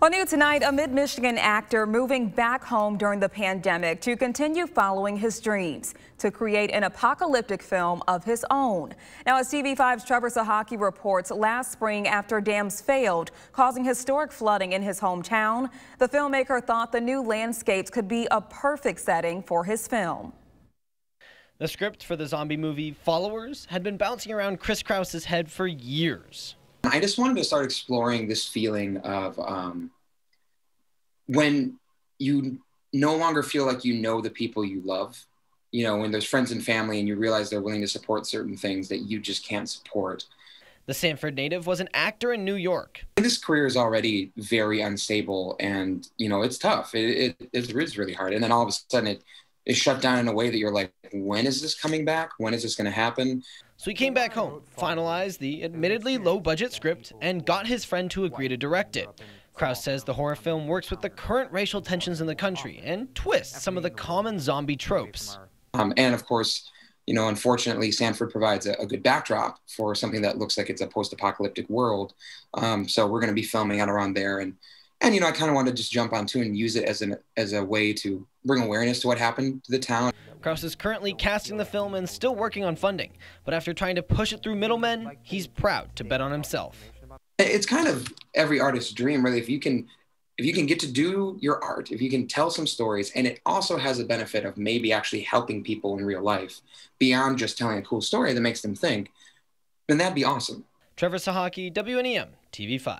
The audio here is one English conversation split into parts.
Well, new tonight, a mid-Michigan actor moving back home during the pandemic to continue following his dreams to create an apocalyptic film of his own. Now, as TV5's Trevor Sahaki reports, last spring after dams failed, causing historic flooding in his hometown, the filmmaker thought the new landscapes could be a perfect setting for his film. The script for the zombie movie Followers had been bouncing around Chris Krause's head for years. I just wanted to start exploring this feeling of um, when you no longer feel like you know the people you love. You know, when there's friends and family and you realize they're willing to support certain things that you just can't support. The Sanford native was an actor in New York. This career is already very unstable and, you know, it's tough. It, it, it is really hard. And then all of a sudden it is shut down in a way that you're like, when is this coming back? When is this going to happen? So he came back home, finalized the admittedly low budget script, and got his friend to agree to direct it. Krause says the horror film works with the current racial tensions in the country and twists some of the common zombie tropes. Um, and of course, you know, unfortunately, Sanford provides a, a, good backdrop for something that looks like it's a post-apocalyptic world. Um, so we're going to be filming out around there, and and you know, I kind of wanted to just jump on too and use it as an as a way to bring awareness to what happened to the town. Krause is currently casting the film and still working on funding, but after trying to push it through middlemen, he's proud to bet on himself. It's kind of every artist's dream, really. If you can if you can get to do your art, if you can tell some stories, and it also has a benefit of maybe actually helping people in real life beyond just telling a cool story that makes them think, then that'd be awesome. Trevor Sahaki, WNEM, TV5.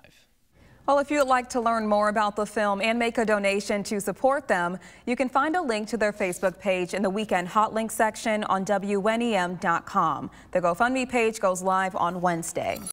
Well, if you'd like to learn more about the film and make a donation to support them, you can find a link to their Facebook page in the weekend hot link section on WNEM.com. The GoFundMe page goes live on Wednesday.